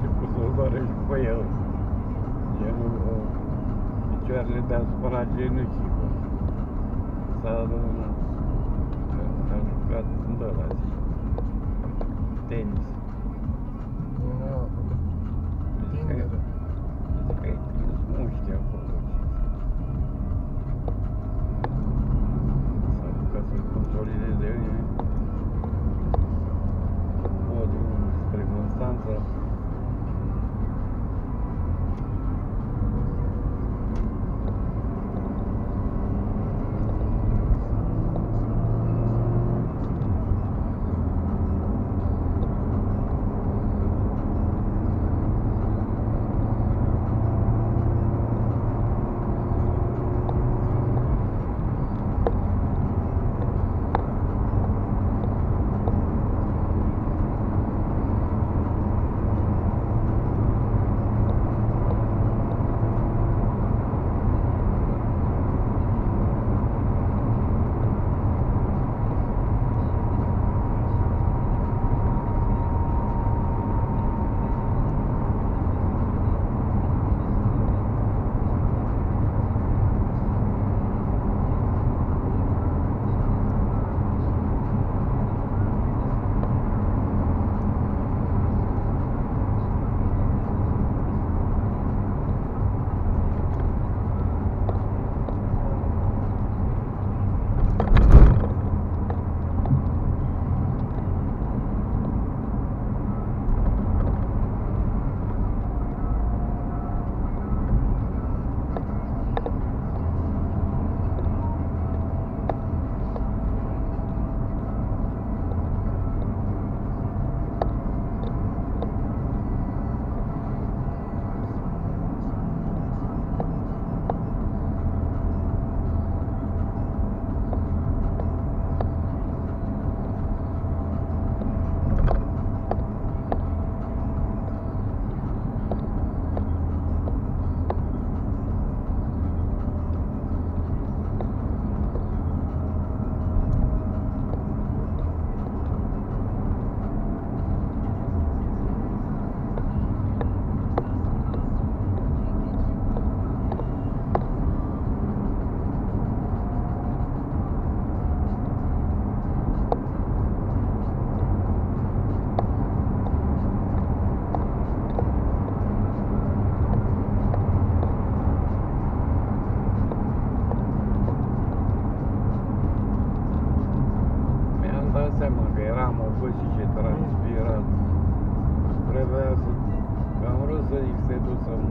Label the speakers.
Speaker 1: Ce pus să-l doare și pe el. Genul, picioarele deasupra genunchii. S-a a jucat în ăla zi. Tenis. Dat seama că eram obosit și transpirat. Trebuia să... Că am vrut să zic să duc să-mi... Să